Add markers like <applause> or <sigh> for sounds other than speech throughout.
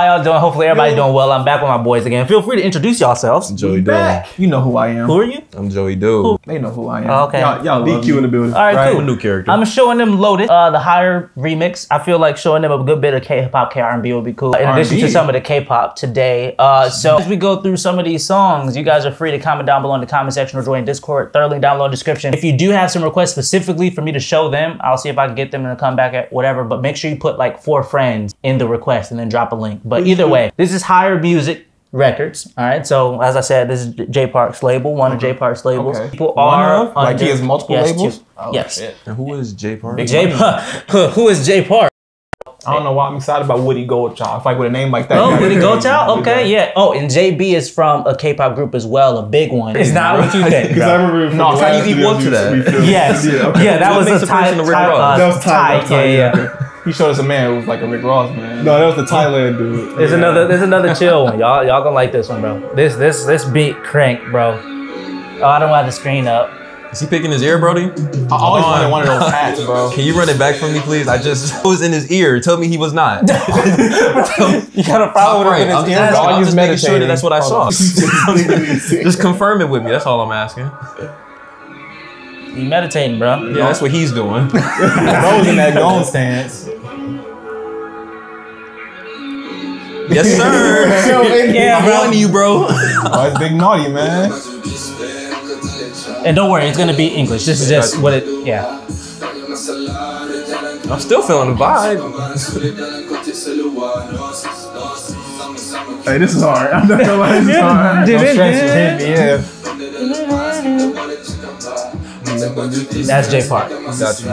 How y'all doing? Hopefully everybody doing well. I'm back with my boys again. Feel free to introduce yourselves. Joey Doe. Back. You know who I am. Who are you? I'm Joey Doe. They know who I am. Oh, okay. Y'all, y'all DQ in the building. All right, Right. cool. I'm a new character. I'm showing them loaded. Uh, the higher remix. I feel like showing them a good bit of K-pop, K-R&B would be cool. In addition to R&B. some of the K-pop today. Uh, so as we go through some of these songs, you guys are free to comment down below in the comment section or join Discord. Third link down below in the description. If you do have some requests specifically for me to show them, I'll see if I can get them to come back at whatever. But make sure you put like four friends in the request and then drop a link. But either way, this is higher music. Records, all right. So as I said, this is Jay Park's label, one of Jay Park's labels. Okay. People One are of? Like he has multiple yes, labels? Oh, yes. shit. And who is Jay Park? Jay Park. <laughs> Who is Jay Park? I don't know why I'm excited about Woodie Gochild. Like with a name like that. Oh, Woody gotta- Goldchild? Okay, yeah. Oh, and JB is from a K-pop group as well, a big one. It's not what you think. Because <laughs> I remember from No, the how last you video equal to that? Yes. <laughs> Yeah, Yeah, that was makes a a person tie. a Rick tie- Ross? uh, That was Ty. tie, That was Ty, Yeah, yeah. Okay. He showed us a man who was like a Rick Ross man. No, that was the Thailand dude. There's another. There's another chill one. Y'all, y'all gonna like this one, bro. This, this, this beat crank, bro. Oh, I don't have the screen up. Is he picking his ear, Brody? I always Hold wanted one of those <laughs> hats, bro. Can you run it back for me, please? I just <laughs> was in his ear. Tell me he was not. <laughs> You got a problem Right, I'm just, asking, Dog I'm is just making sure that that's what I saw. Just confirm it with me. That's all I'm asking. You meditating, bro? Yeah, that's what he's doing. <laughs> Bro was in that gone stance. yes, sir. Yeah, I'm bro. on you, bro. It's big naughty, man. And don't worry, it's gonna be English. This is just what it. Yeah. I'm still feeling the vibe. Hey, this is hard. I'm not gonna lie, this is hard. No it- stress did was it- hit, yeah. That's Jay Park. Got you.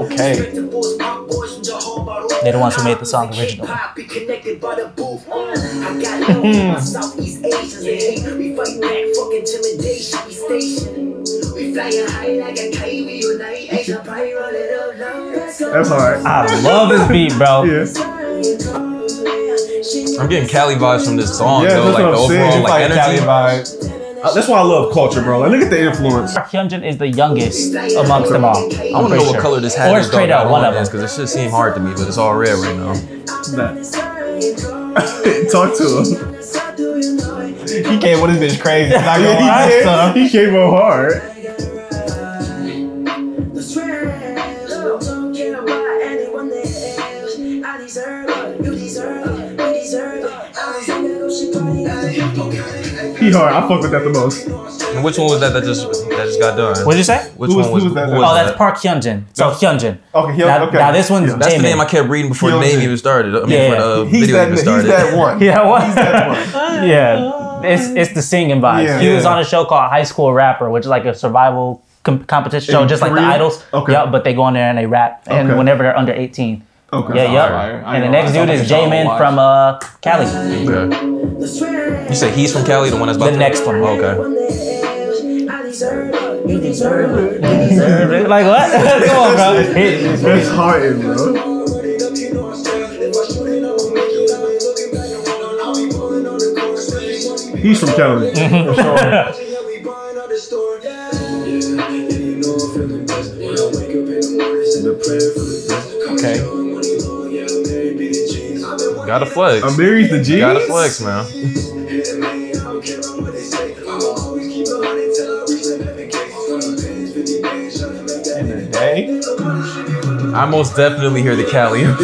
Okay. They're the ones who made the song original. That's hard. I got my southeast Asians. We fly a high like a K we're night. I love this beat, bro. Yeah. <laughs> I'm getting Cali vibes from this song, Yeah, though. that's Like what the I'm saying. overall It's like Like Cali energy. vibe. Uh, That's why I love culture, bro. Like, look at the influence. Park Hyunjin is the youngest amongst them all. I'm I want to pretty know what color this hat Or is. straight out, one of them. Because it should seem hard to me, but it's all red right now. <laughs> Talk to him. He came with his bitch crazy. <laughs> Not gonna Yeah, lie, he, came, son. he came on hard. He hard. I fuck with that the most. And which one was that that just that just got done? What'd you say? Which Who was- one was, who was that? who Oh, that's that? Park Hyunjin. So Hyunjin. Okay, he, Now, okay. now this one's Yeah. That's the name I kept reading before the name even started. I mean, Yeah. for the He's video that, even he's started. that one. <laughs> Yeah, what? that <laughs> yeah, it's it's the singing vibes. Yeah. he was on a show called High School Rapper, which is like a survival com- competition show, In just like the Idols. Okay. Yeah, but they go in there and they rap, and Okay. whenever they're under 18. Okay. Yeah, yep. Alright, And the next dude is sounds like Jamin from uh Cali. Okay. You say he's from Cali, the one that's about The to- next one. Oh, okay. like what? <laughs> Come on, bro. That's hard, bro. He's from Cali. Mm-hmm. <laughs> For sure. Okay. Gotta flex. Amiri's the G. Gotta flex, man. In the day. I most definitely hear the Cali. <laughs> I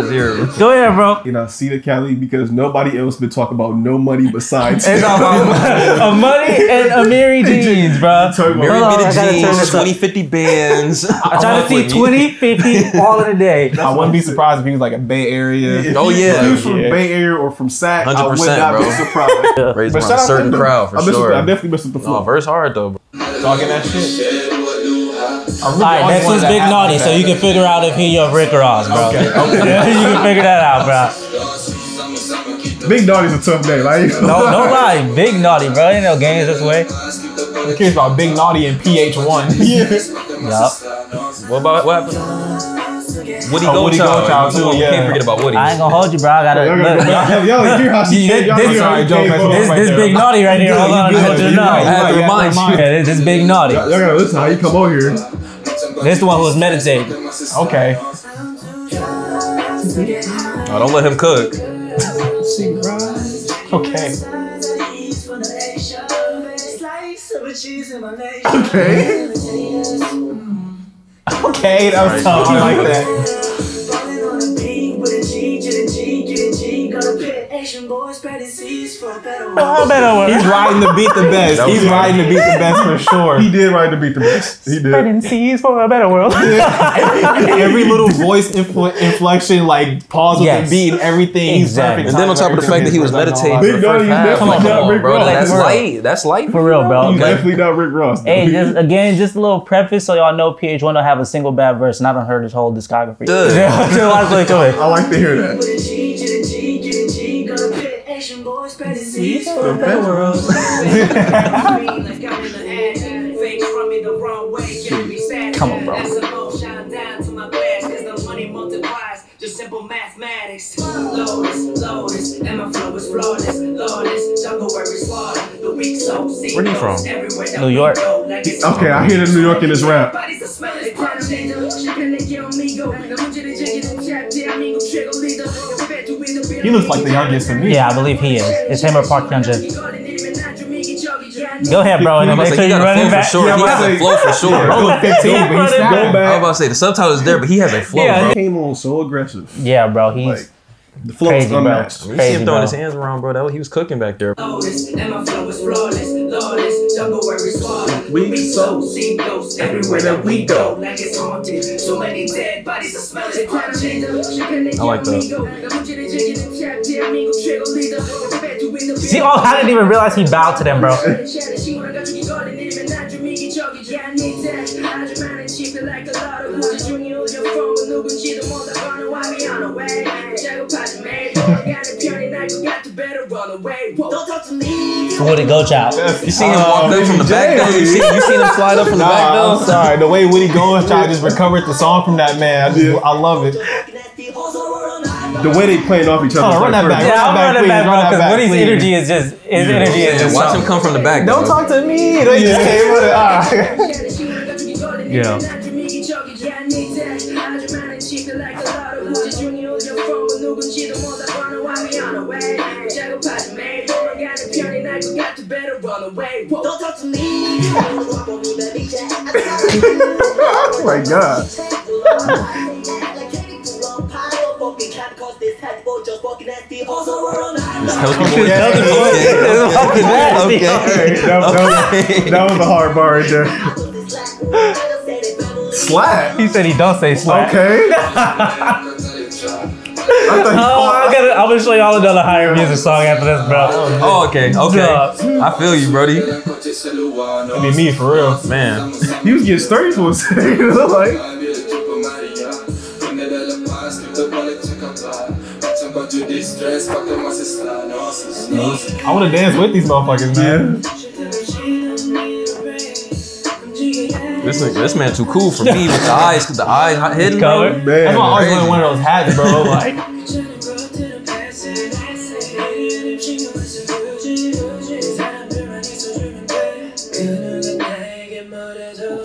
just hear him. Go ahead, bro. And I see the Cali because nobody else been talking about no money besides. It's all about a money and Amiri <laughs> jeans, bro. Talking about- Mary Hold on, Bitty I gotta turn jeans, this up. 20, 50 bands. <laughs> I'm trying to see 20, 50, all in a day. I wouldn't be surprised if he was like a Bay Area. If Oh, yeah. If he was from Yeah. Bay Area or from SAC, I would 100%, not be bro. surprised. Raised But around shout a out certain to them. crowd for I, messed sure. with, I definitely messed with the No, verse hard though. Bro. Talking that shit. I really All right, next one's Big Naughty, that. so you can figure out if he or Rick Ross, bro. Okay, <laughs> okay. you can figure that out, bro. Big Naughty's a tough name. Like, No, no lie, Big Naughty, bro. Ain't no games this way. I'm curious about Big Naughty and PH1. <laughs> Yeah. Yup. What about what happened? Woody Oh, Woodie Gochild. Goldchild, too, Come on, yeah. Can't forget about Woody. I ain't gonna hold you, bro. I gotta. Y'all, look, gotta- y'all, y'all hear how she Yeah. Y'all this- hear Sorry, she Joe, came this right this there. Big Naughty right here. Hold on, I good, want you to know. I had to remind you. Yeah, this, this Big Naughty. Y'all gotta listen how you come over here. This is the one who was meditating. Okay. Oh, don't let him cook. Okay. Okay. <laughs> Okay, that was tough. I like that. Oh, better word. He's riding the beat the best. He's good. riding the beat the best for sure. He did right to beat the best. He did. Spreading seas for a better world. <laughs> Every little voice infl- inflection, like pause with Yes. the beat and everything. He's Exactly. perfect. And then on top of the fact that he was meditating Big the Dog, first he's definitely Come not on, Rick bro. Ross. That's Like, light. That's light. For real, bro. He's Okay. definitely not Rick Ross. Hey, just again, just a little preface so y'all know PH1 don't have a single bad verse, and I don't heard his whole discography. Good. Yeah, <laughs> so I like, come here. I <laughs> like to hear that. Come on, bro. Just simple mathematics. Lotus, lotus, and my flow is flawless. Lawless, jungle where we slaughter. The weak soul, see Where he from? New York. go, like it's Okay, I hear the New York in this rap. He He looks like the youngest to me. Yeah, I believe he is. It's him or Park Hyunjin. Go ahead, bro. And I'm then about to say, he got a running flow for sure. Yeah, he has a flow for sure. Bro, 15, but he's Go I not. was about to say the subtitle is there, but he has a flow, Yeah. bro. Came on so aggressive. Yeah, bro. He's Like the flow Crazy, is bro. unmatched. You see him throwing bro. his hands around, bro. That was, he was cooking back there. Lotus, and my flow is flawless. Lawless, jungle where we slaughter. We We so- so see ghosts everywhere that we go. Like it's haunted. So many dead bodies are smelling crunching. I like that. see. Oh, I didn't even realize he bowed to them, bro. <laughs> Don't talk to me. Woodie Gochild. You seen him walk up from the back though? You seen, you seen him slide up from the back Nah, I'm though? sorry. The way Woodie Gochild <laughs> tried to just recovered the song from that man. I, just, I love it. The way they playing off each other. Hold on, run that back. Yeah, I'm back, running please, back, run that because back, Woody's please. energy is just his energy is just watch him come from the back. Don't though. talk to me. They just came with it. Yeah. Don't talk to me. <laughs> Oh my god. It's healthy boy. Yeah. Okay. Okay. Hey, that, that, was, that was a hard bar right there. Slap. He said he don't say slap. Okay. <laughs> <laughs> I thought he Oh, I gotta, I'm gonna show y'all another higher music song after this, bro. Oh, okay. Okay. Yeah. I feel you, Brody. That'd be me for real. Man. He was getting sturdy for a second. <laughs> like, I want to dance with these motherfuckers, man. yeah. This nigga, this man too cool for me with the eyes, cause the eyes hidden. Color. bro. Man, That's why I always Crazy. wanted one of those hats, bro. Like,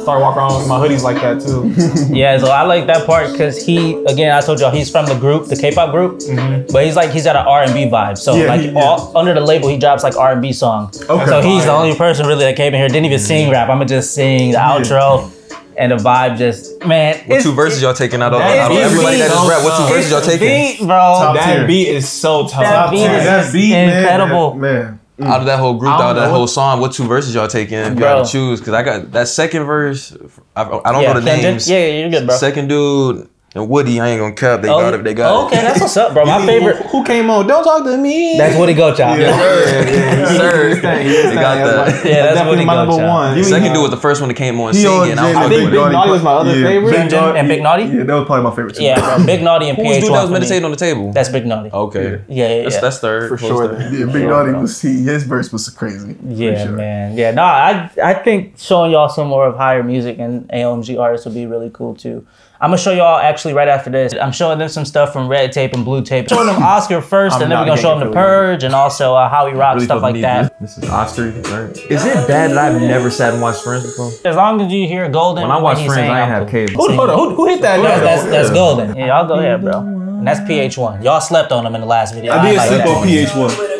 start walking around with my hoodies like that too. Yeah, so I like that part because he, again, I told y'all he's from the group, the K-pop group, mm-hmm. but he's like he's got an R&B vibe. So Yeah, like he- all, under the label, he drops like R&B song. Okay. So he's the only person really that came in here didn't even sing mm-hmm. rap. I'ma just sing the outro, and the vibe just man. What two verses y'all taking out of, That out of everybody that just rap? What two verses y'all taking? Beat, bro. Top that tier. beat is so tough. That beat is That beat, man, incredible. Man. Out of that whole group, out of that whole what- song, what two verses y'all taking? If had to choose, because I got that second verse. I, I don't yeah, know the names. Yeah, yeah, you're good, bro. Second dude and Woody, I ain't gonna cap. They Oh, got it. They got okay, it. Okay, that's what's up, bro. <laughs> My favorite. Who came on? Don't talk to me. That's Woody Go Child. Yeah. Yes, sir. He did his he They got that. Yeah, that's definitely Woody my Go number one. Give Second dude was the first one that came on He on singing. I was think Big Naughty was my other favorite. Big Naughty- and Big Naughty? Yeah, that was probably my favorite too. Yeah. Big Naughty and Who was PH1 dude that was meditating on the table? That's Big Naughty. Okay. Yeah, yeah, That's, yeah. that's third. For sure. Yeah, Big Naughty was he, his verse was crazy. Yeah, sure. man. Yeah, no, I I think showing y'all some more of higher music and AOMG artists would be really cool too. I'm gonna show y'all actually actually right after this. I'm showing them some stuff from Red Tape and Blue Tape. Showing them Oscar first, and then we're gonna show them the Purge and also uh, How We Rock Really stuff like that. This. this is Oscar, right? Is it bad that I've never sat and watched Friends before? As long as you hear Golden, When I watch he's Friends, saying I ain't I'm have cable. Who, hold on, who, who hit that? That's, that's, that's Golden. Yeah, y'all go ahead, bro. And that's PH1. Y'all slept on them in the last video. I did like sleep on PH1.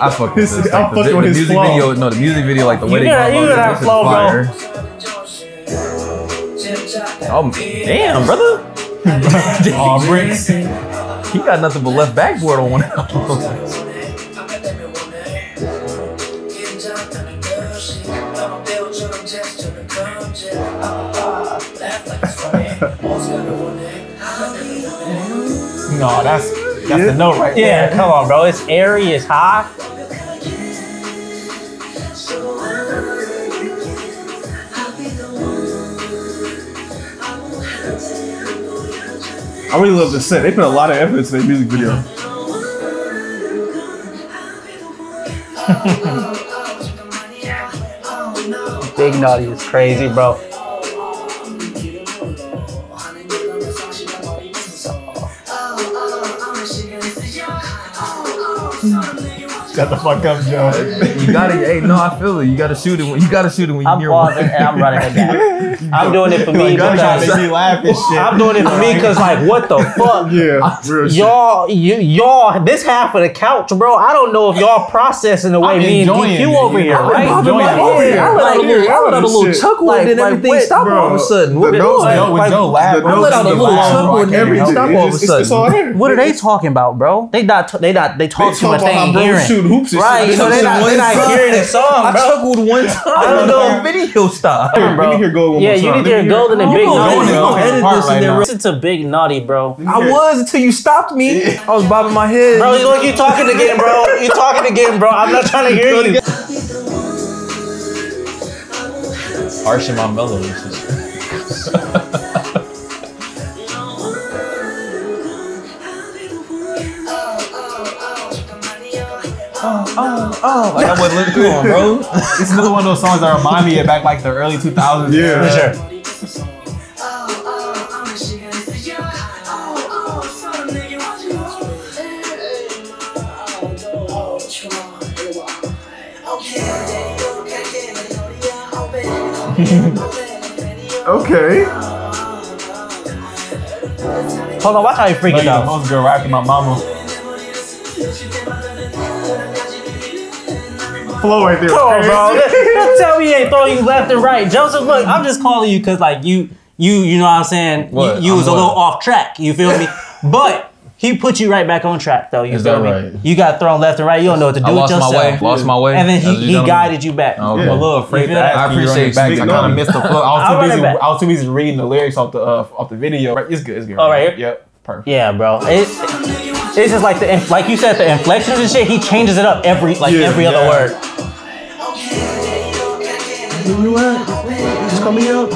I fuck with His- this. <laughs> I'm Like, the, fucking the with his music flow. video, no, the music video, like the way You they gotta- go you about gotta it, have this is flow, bro. Oh, damn, brother. <laughs> Aw, bricks. <laughs> He got nothing but left backboard on one album. No, that's that's the note right Yeah, there. come on, bro. It's airy, it's high. I really love the set. They put a lot of effort into their music video. Big Naughty is crazy, bro. Shut the fuck up, Joe. You gotta, hey, no, I feel it. You gotta shoot it. When, you gotta shoot it when you I'm hear one. pausing and I'm running it back. <laughs> I'm doing it for me Like, gotta to because make me laugh and shit. I'm doing it for me because like what the <laughs> fuck? Yeah, real. Y'all, you, y'all, this half of the couch, bro. I don't know if y'all processing the way I'm me and enjoying DQ it, over you here, know, right? I'm enjoying it. Oh, yeah. I let out a little, I let out a little Shit. chuckle Like- and then like everything what, stopped all of a bro? sudden. The What, notes- like, Yo, with like, Joe laugh, bro. I let out a This little nigga laugh, chuckle bro. and then Everything. everything stopped all of a sudden. there. What are they talking about, bro? They not they not they talk They too much. talk They about ain't how bro hearing. Shoot hoops and Right, shit. so they not they not hearing the song, I bro. chuckled one time. I don't know. The video stopped. Let me hear go one Yeah, more you time. need to Let hear me Golden and Big Hold on, Naughty. hold on, edit this right and then now. re- Listen to Big Naughty, bro. I was until you stopped me. I was bobbing my head. Bro, look, you talking again, bro. You talking again, bro. I'm not trying to hear you. harsh in my melody. Oh, oh, oh. like I wasn't listening to him, bro. <laughs> This is another one of those songs that remind me of back like the early 2000s. Yeah. For sure. Okay. Hold on, watch how you freak Like it out. host girl rapping my mama. Flow right there. Come on, bro. Crazy. <laughs> Don't tell me he ain't throwing you left and right. Joseph, look, I'm just calling you because like you, you, you know what I'm saying? What? You, you I'm was a little off track. You feel me? <laughs> But he put you right back on track though. You Is feel that me? right? You got thrown left and right. You don't know what to do I with lost yourself. my way. Lost my way. And then he, he guided you back. Okay. I'm a little afraid You to that? ask I you to appreciate it back. I kind of missed the flow. I was <laughs> too busy. I was too busy reading the lyrics off the uh, off the video. Right, it's good. It's good. Oh, right? Yep. Perfect. Yeah, bro. It, it's just like the inf- like you said the inflections and shit. He changes it up every like Yeah, every other word. Where you at? Just call me up.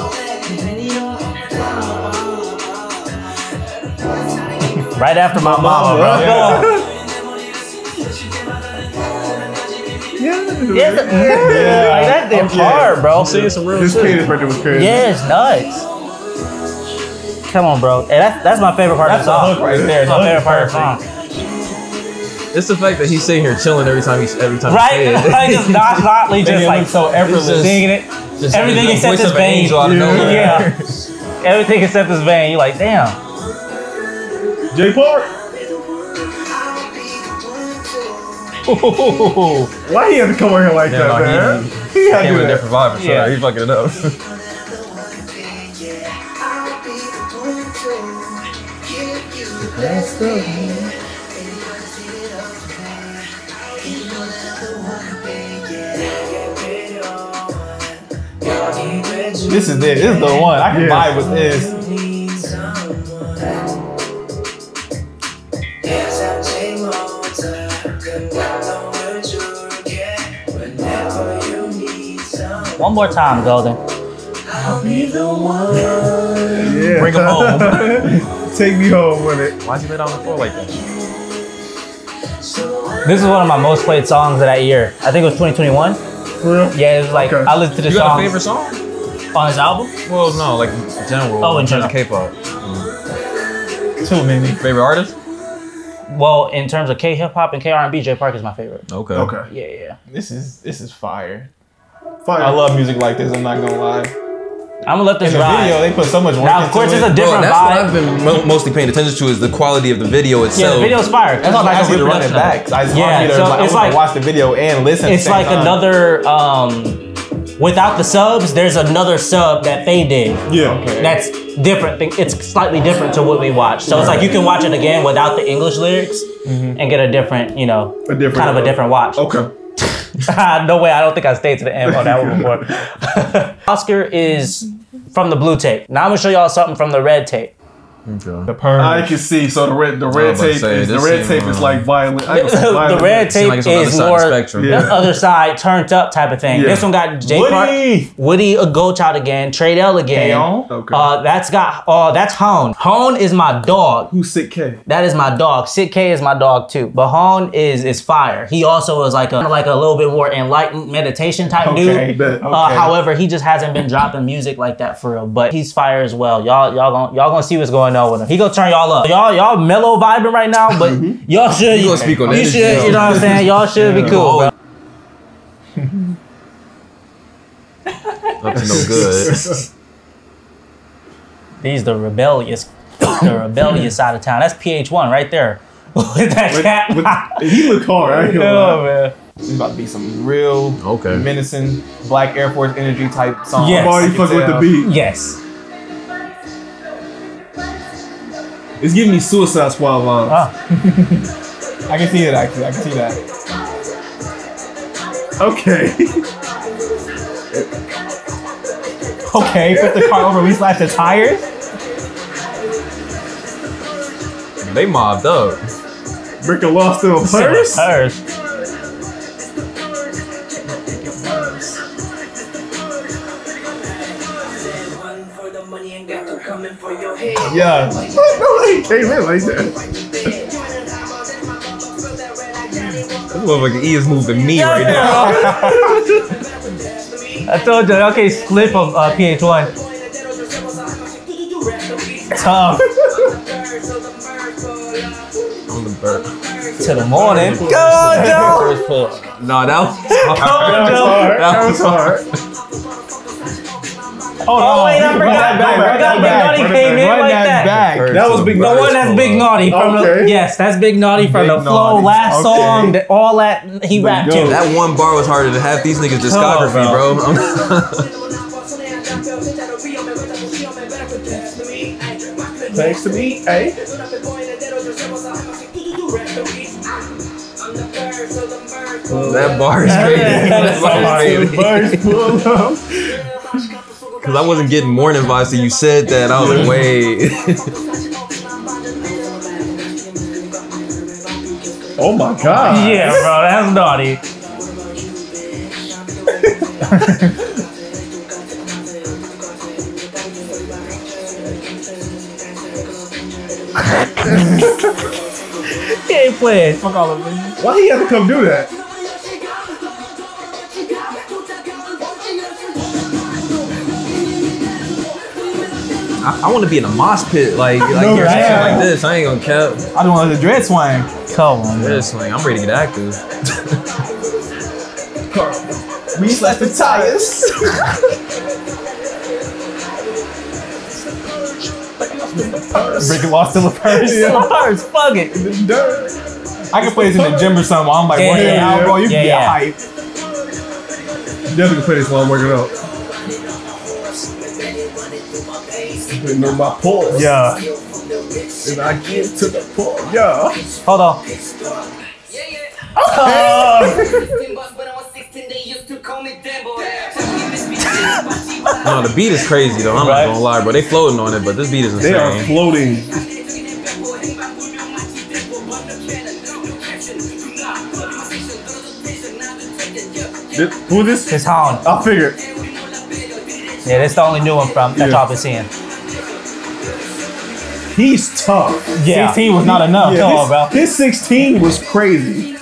Right after my mama, bro. Yeah. Come on. Yeah. Yeah, like that damn Okay. hard, bro. Seeing some real His shit. cadence right there was crazy. Yeah, it's nuts. Come on, bro. And that's that's my favorite part That's of the the song. hook right there. That's my favorite part of the song. It's the fact that he's sitting here chilling every time he's every time Right? he say it. like just nonchalantly, They just like so effortless. just- singing it. Just Everything the except voice his an vein. angel out of Yeah. Yeah. <laughs> Everything except this vein. You're like, damn. Jay Park. <laughs> Why he had to come over here like Yeah, that, no, man? he- He, had to do with a that. different vibe for sure. Yeah. He fucking it up. <laughs> This is it. This is the one. I can Yeah. vibe with this. One more time, Golden. Yeah. Bring him home. <laughs> Take me home with it. Why'd you lay down on the floor like that? This is one of my most played songs of that year. I think it was 2021. For real? Yeah, it was like Okay. I listened to the You got song a favorite song? On his album. Well, no, like in general. Oh, in terms of general. K-pop. Too many. Favorite artist? Well, in terms of K hip hop and K R and B, Jay Park is my favorite. Okay. Okay. Yeah, yeah. This is this is fire. Fire. I love music like this. I'm not gonna lie. I'm gonna let this In the ride. video, they put so much work now, of into course, it. it's a Bro, different that's what. I've been mo- mostly paying attention to is the quality of the video itself. yeah, itself. the video's fire. That's why I asked you to run it reproduction of back. 'cause I just Yeah, want you to so like, it's like- watch the video and listen. It's same like time. another. um Without the subs, there's another sub that they did. Yeah. Okay. That's different. It's slightly different to what we watch. So it's like you can watch it again without the English lyrics mm-hmm. and get a different, you know, A different- kind of a different watch. Okay. <laughs> <laughs> no way. I don't think I stayed to the end on that one before. <laughs> Oscar is from the blue tape. Now I'm gonna show y'all something from the red tape. Okay. the perm. I can see. So the red, the red tape, say, is, the red seem, tape is uh, like violent. I ain't gonna <laughs> the red tape like it's on the other is more the spectrum. the other side turned up type of thing. Yeah. This one got J Woody! Park, Woody a Go Child again, Trade L again. Aeon? Okay. Uh, that's got uh, that's HAON. HAON is my dog. Who's Sik-K? That is my dog. Sik-K is my dog too. But HAON is is fire. He also is like a like a little bit more enlightened meditation type Okay. dude. Bet. Uh, however, he just hasn't been dropping music like that for real. But he's fire as well. Y'all, y'all gonna y'all gonna see what's going on with him. He gonna turn y'all up. Y'all, y'all mellow vibing right now, but mm-hmm. y'all should. You gonna speak on you energy, should. though. You know what I'm saying? Y'all should be cool. bro. <laughs> Up to no good. These the rebellious, the rebellious side of town. That's PH1 right there. <laughs> With that cat. With- he look hard. I ain't oh man. This is about to be some real Okay. menacing Black Air Force energy type song. Yes. I'm already fucking with the beat. Yes. It's giving me Suicide Squad vibes. Oh. <laughs> I can see it actually. I can see that. Okay. Okay, flip the car over, we slash the tires. They mobbed up. Brick and lost in a purse. Hers. One for the money and got them coming for your head. Yeah. No, he came in like that. This motherfucker E is moving me right now. <laughs> I told you, okay, slip of uh, PH1. Tough I'm the bird. to the morning. Go, Joe! No, <laughs> that was hard. That was hard. That That was was hard. Oh, Oh, wait, I forgot. that back, I run forgot that Big Naughty run came in like that that. back. That was Big The Naughty. one that's Big Naughty from the yes, that's Big Naughty from Big the flow Naughty. last Okay. song. That all that he rapped to. That one bar was harder than half these niggas' discography, bro. bro. Thanks to me, hey. that bar is <laughs> crazy. that bar is <laughs> crazy. Birds pull up. Because I wasn't getting morning vibes, so you said that. I was like, wait. Oh my god. Yeah, bro, that's naughty. <laughs> he ain't playing. Fuck all of them. Why he have to come do that? I, I want to be in a mosh pit, like, like, No, hear right? shit like this. I ain't gonna cap. I don't want the dread swing. Come on, man. Swing. I'm ready to get active. Carl. <laughs> We slash the tires. <laughs> Breaking lost in the purse. Yeah. The purse, fuck it. Dirt. I can play this in the gym or something. while I'm like Yeah, working yeah, out, bro. You yeah, can yeah. get hype. Definitely play this while I'm working out. Putting on my pulse. Yeah. And I get to the pulse. Yeah. Hold on. <laughs> No, the beat is crazy though. I'm Right. not gonna lie, bro. They floating on it, but this beat is insane. They are floating. This, who is this? It's HAON. I figured. Yeah, that's the only new one from that Yeah. y'all been seeing. He's tough. Yeah. 16 was not enough. Yeah, Come on, bro. his 16 was crazy.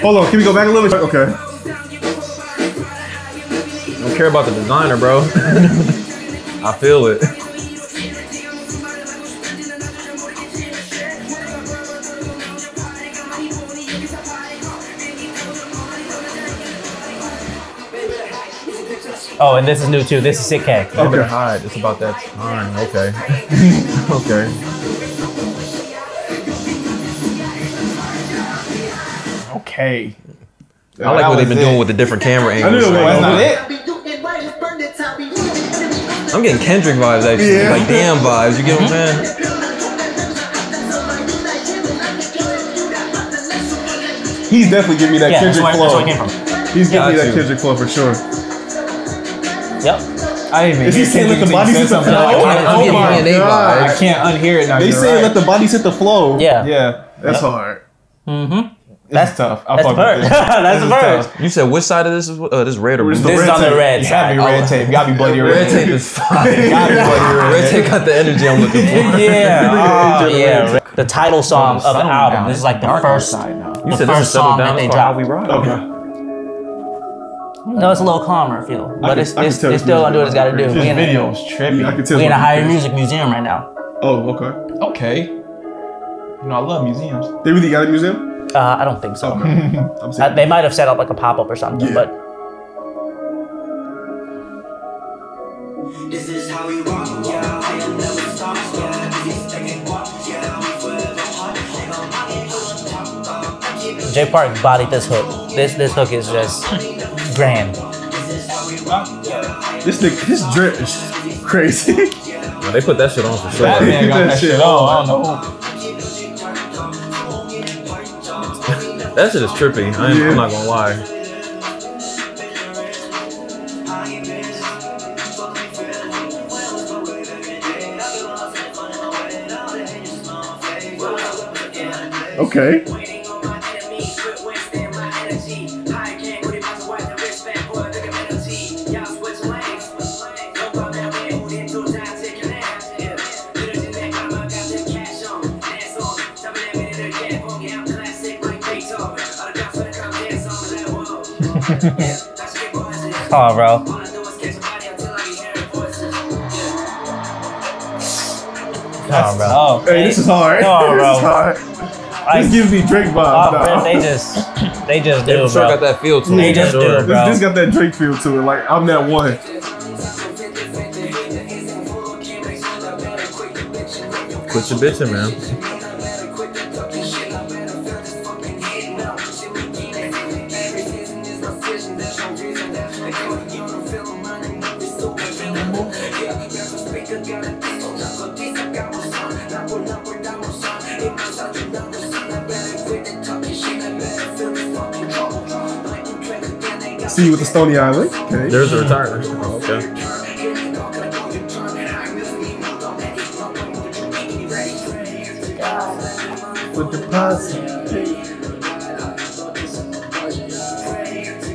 Hold on, can we go back a little bit? Okay. Don't care about the designer, bro. <laughs> I feel it. Oh, and this is new too. This is Sik-K. They better Okay. hide. It's about that time. Okay. <laughs> okay. Okay. I like that what they've was been doing it. with the different camera I knew angles. it was. That's not it. I'm getting Kendrick vibes actually, Yeah. like damn vibes. You get what I'm saying? He's definitely giving me that Yeah, that's Kendrick where, that's flow. where it came from. He's giving me that you. Kendrick flow for sure. Yep. I didn't even Is he hear saying let the Kendrick bodies hit the something. flow? I I'm can't, getting- I'm my DNA God. I can't unhear it now. They You're right. let the bodies hit the flow. Yeah. Yeah. That's hard. Mm-hmm. That's tough. I That's fuck the with <laughs> That's the This is tough. You said which side of this is uh, this red or blue? Where's the This is on the tape. red You gotta side. be red tape. You gotta be bloody <laughs> red, Red tape is fire. Gotta be bloody <laughs> red. Red tape got the energy I'm looking for. Yeah. Oh, yeah. The title song of the album. down. This is like the Darker first. side now. You The said this is settled song down that they for how dropped. we ride. Okay. No, it's a little calmer feel, but can- it's, it's, it's still gonna do what it's gotta do. This We in, video a, is Yeah, I can tell. we in a higher good. music museum right now. Oh, okay. Okay. You know, I love museums. They really got a museum? Uh, I don't think so. Okay. <laughs> I'm Uh, they might have set up like a pop up or something, Yeah. but This is how we rock, yeah. I am never stop, yeah. This taking walk, yeah. We forever hot. They gon' knock it to the top, keep it Jay Park bodied this hook. This this hook is just <laughs> grand. This nigga, his drip is crazy. Nah, they put that shit on for sure. Batman got that shit on. I don't know. That shit is trippy. I am, Yeah. I'm not gonna lie. Okay. Hear voices. Yeah. Come on, bro. Oh, Hey, this is hard. Come on, <laughs> this bro. is hard. Like, This gives me Drake vibes. oh, now. man, they just they just They do, for sure got that feel to it. They it. just for do, sure. bro. This, this got that Drake feel to it. Like I'm that one. Quit your bitching, man. See you with the Stony Island. Okay. There's a retirement. Oh, okay. With the posse.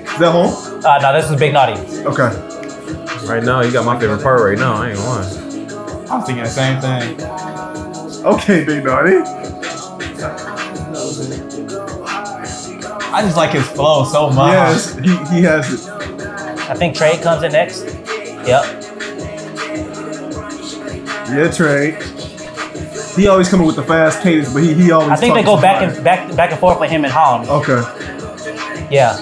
Is that home? Uh, no, this is Big Naughty. Okay. Right now, you got my favorite part right now. I ain't gonna lie. I'm thinking the same thing. Okay, Big Naughty. I just like his flow so much. Yes, he, he has it. I think Trey comes in next. Yep. Yeah, Trey. He always coming with the fast cadence, but he, he always. I think they talking go back and back back and forth with him and Holland. Okay. Yeah.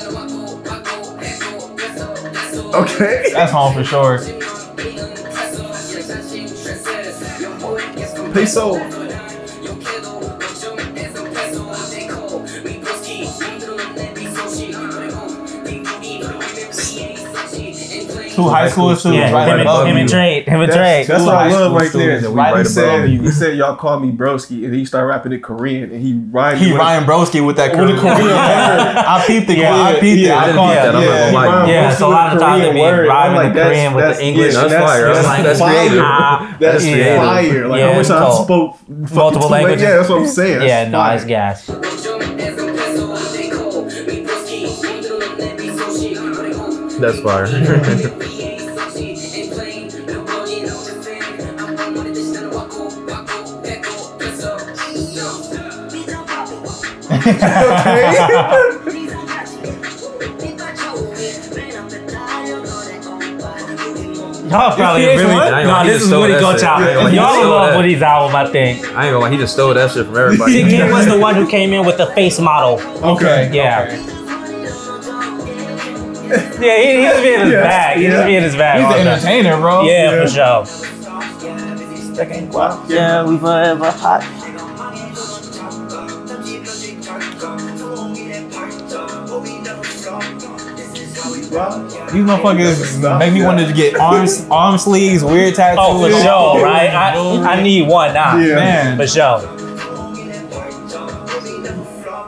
Okay. That's home for sure. Peso. Two high school students Yeah. right Him above and, him you. and Trade. Him and That's, that's what I love right there. students that we right he above said you. he said y'all call me broski, and he started rapping in Korean, and he rhymed. He with- Ryan Broski with that Korean the Korean word. I peeped the Yeah, I peeped yeah, it. I I didn't caught peep that. I'm not Yeah. gonna lie. Yeah, so a lot of times Korean they be word. rhyming I'm the Korean with the English. That's fire. That's, creative. That's fire. Like Yeah, I wish I spoke Multiple languages. Yeah, that's what I'm saying. Yeah, That's no, it's gas. That's fire. Y'all probably PH really. what? I ain't No, gonna- he this is Woody that Go shit. Child. I ain't gonna- he just Y'all love that. Woody's album, I think. I ain't gonna lie, he just stole that shit from everybody. <laughs> He was the one who came in with the face model. Okay. Yeah. <laughs> Yeah, he, he just be in his Yeah. bag. He just be in his bag. He's all the day. entertainer, bro. Yeah, Yeah. for sure. Yeah, we forever hot. These motherfuckers make me want to get arms, arm sleeves, weird tattoos. Oh, for sure, right? I, I need one now. Yeah. Man, For sure.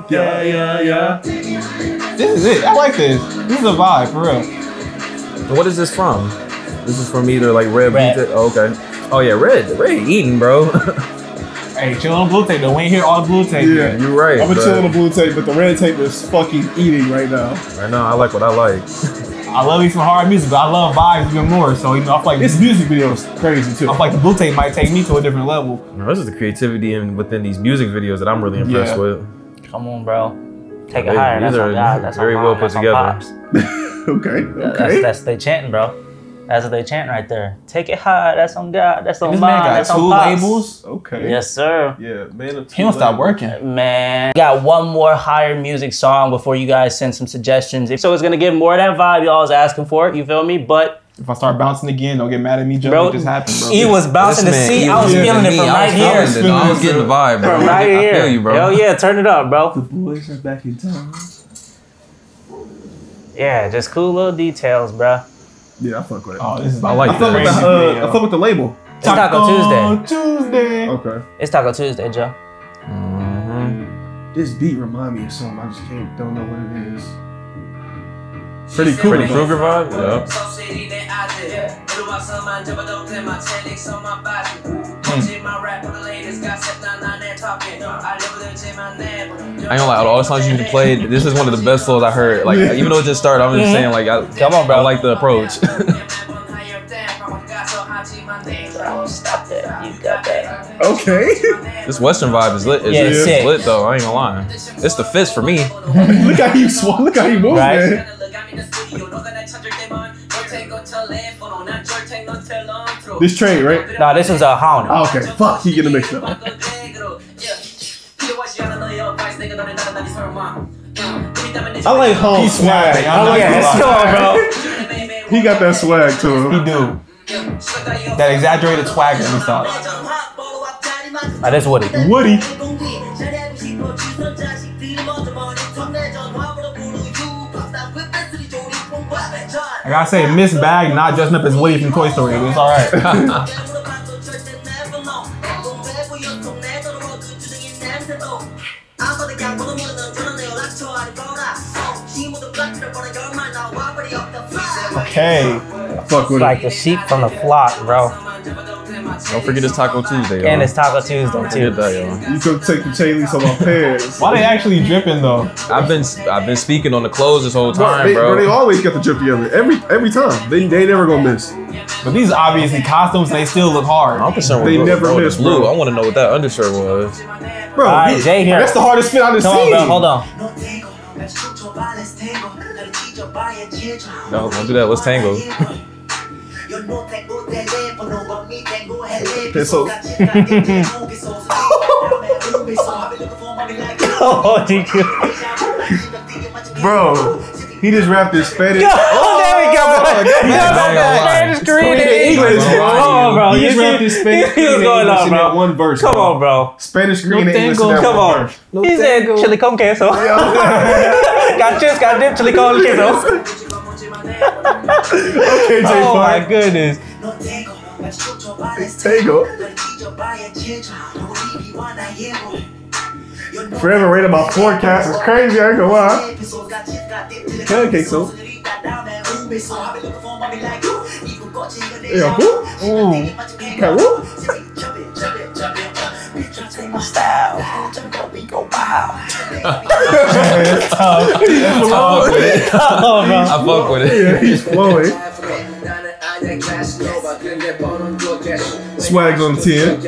Yeah, yeah, yeah. this is it. I like this. This is a vibe for real. What is this from? This is from either like Red, Red. Blue Oh, okay. Oh yeah, Red. Red eating, bro. <laughs> Hey, chill on blue tape. though. We ain't hear all the blue tape. Yeah. yet. You're right. I'm gonna but chill on the blue tape, but the red tape is fucking eating right now. Right now, I like what I like. I love me some hard music, but I love vibes even more. So you know, I feel like This this. music video is crazy too. I feel like the blue tape might take me to a different level. You know, This is the creativity in within these music videos that I'm really impressed Yeah. with. Come on, bro. Take it These- higher. these That's are on God. That's very on well put That's together. Pops. <laughs> okay, That's, okay. that's they chanting, bro. That's what they chanting right there. Take it high. That's on God. That's on This mom. man got That's two on labels. Okay. Yes, sir. Yeah, man. of He don't stop working. Man, got one more higher music song before you guys send some suggestions. So it's gonna give more of that vibe y'all was asking for. You feel me? But If I start bouncing again, don't get mad at me. Joe, bro, it just happened, bro. he was bouncing the man, seat. I was was feeling it me. from I right was here. I was getting the vibe, bro. From right I here. feel you, bro. Hell yeah, turn it up, bro. Boys are back in town. Yeah, just cool little details, bro. Yeah, I fuck with it. Oh, this is I like I fuck with the uh. I fuck with the label. It's Taco Tuesday. Tuesday. Okay. It's Taco Tuesday, Joe. Mhm. This beat remind me of something. I just can't don't know what it is. Pretty cool. Pretty Krueger vibe? Yeah. I ain't gonna lie, all the songs you played, this is one of the best flows I heard. Like, Yeah. even though it just started, I'm just mm-hmm. saying, like, I, Come on, bro. I like the approach. <laughs> Stop that. You got that. Okay. this Western vibe is lit. It's, Yeah, it's it's lit though. I ain't gonna lie. It's the fist for me. <laughs> look how you sw- look how you move, Right? man. This train, right? No, this is a hound. Oh, okay. Fuck, he getting mixed up. I like home He's swag. swag. I I like yeah, his let's swag. go, bro. He got that swag to him. He do. That exaggerated swagger and stuff. Ah, this Woody. Woody. I gotta say, Miss Bag not dressing up as Woody from Toy Story, but it's alright. <laughs> Okay. Fuck with Like the sheep from the flock, bro. Don't forget it's Taco Tuesday, yo. And it's Taco Tuesday Don't too. forget that, yo. You could take the chain on my pants. <laughs> Why they actually dripping though? I've been I've been speaking on the clothes this whole Bro, time, they, bro, they always get the drip together. Every every time. They they never gonna miss. But these obviously costumes they still look hard. I'm concerned with They the- never bro, the miss, blue. bro. I want to know what that undershirt was. Bro, Alright, he- Jay here. that's the hardest fit I've seen. on. Hold on. No, don't do that. Let's tango. <laughs> Peso. <laughs> Oh, DQ. Bro, he just rapped his Spanish. Oh, <laughs> there we go, oh, bro. there we You go. know, I ain't gonna lie. Spanish Korean Korean and English. English, bro. Come on, bro. He You just rapped his Spanish What's Korean going English on, in that bro? one verse. Come on, bro. Spanish Korean No English in that Come one on. verse. He said chili con queso. got chips, got dip, chili con queso. <laughs> Okay, J Oh my Park. goodness. Tango. Forever rated my forecast is crazy. I ain't gonna lie. Okay, so. Yeah, who? Okay, who? Oh, bro. I fuck with it. Yeah, he's flowing. <laughs> Swags on eh? the 10.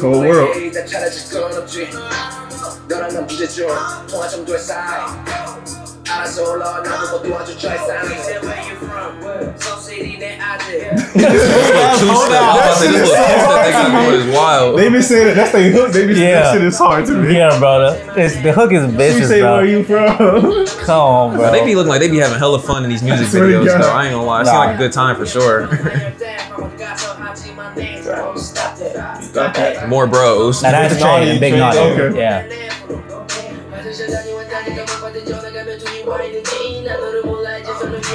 Cold world. Out of so long, wild. They be saying that's the hook. They been yeah. that shit is hard to me. Yeah, bro. It's, the hook is bitches, say, bro. where you from? <laughs> Come on, <laughs> bro. They be looking like they be having hella fun in these music videos, though. I ain't gonna lie. It nah. seems like a good time for sure. More bros. Now that's Big Naughty. Okay. Yeah.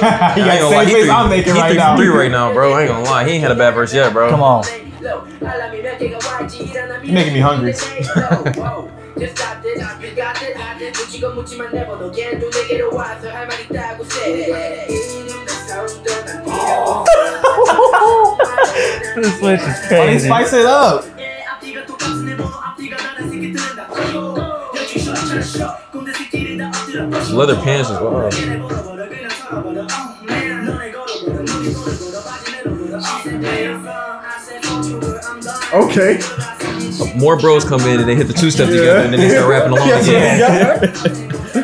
<laughs> yeah, I ain't gonna lie. He three, I'm making he right now. three right now, bro. I ain't gonna lie. He ain't had a bad verse yet, bro. Come on. You're making me hungry. <laughs> this switch is crazy. Why spice it up? Leather pants as well. Okay. More bros come in and they hit the two-step together and then they start rapping along <laughs> Yes, again. <laughs>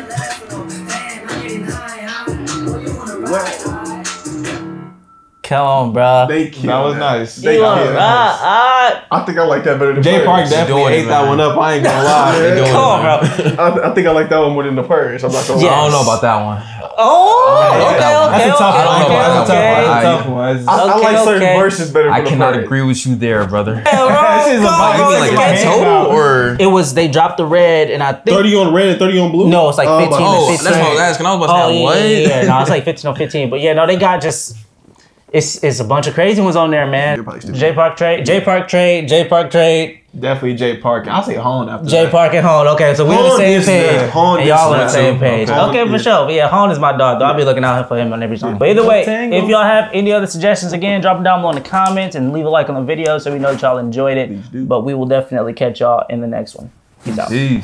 Come on, bro. They killed That was nice. They You killed wanna that. ride? I think I like that better than Jay Park Purge. definitely ate that one up. I ain't gonna lie. <laughs> Yeah. doing it, Come on, bro. I, I think I like that one more than the Purge. I'm not gonna Yeah. I don't know about that one. Oh, okay, That's okay, That's a tough okay, one. I okay, That's a okay. tough one. That's a tough one. I, I Okay, like certain okay. verses better. I cannot Purge. agree with you there, brother. <laughs> That shit's a Come vibe. You on, like total or? It was they dropped the red, and I think 30 on red and 30 on blue? No, it's like Oh, 15 my- to Oh, 15. that's what I was asking. I was about to Oh say, yeah, what? yeah, yeah, yeah. No, it's like 15 or 15. But yeah, no, they got just it's it's a bunch of crazy ones on there, man. probably. Jay Park trade, Jay Park trade, Jay Park trade, Definitely Jay Park. I'll say HAON after Jay Park and HAON. Okay, so we're on the HAON same is page. the- HAON and y'all on the the same two. page. HAON Okay, for is- sure. But yeah, HAON is my dog. Though. I'll be looking out for him on every song. But either way, Tango. if y'all have any other suggestions, again, drop them down below in the comments and leave a like on the video so we know that y'all enjoyed it. But we will definitely catch y'all in the next one. Peace out. Jeez.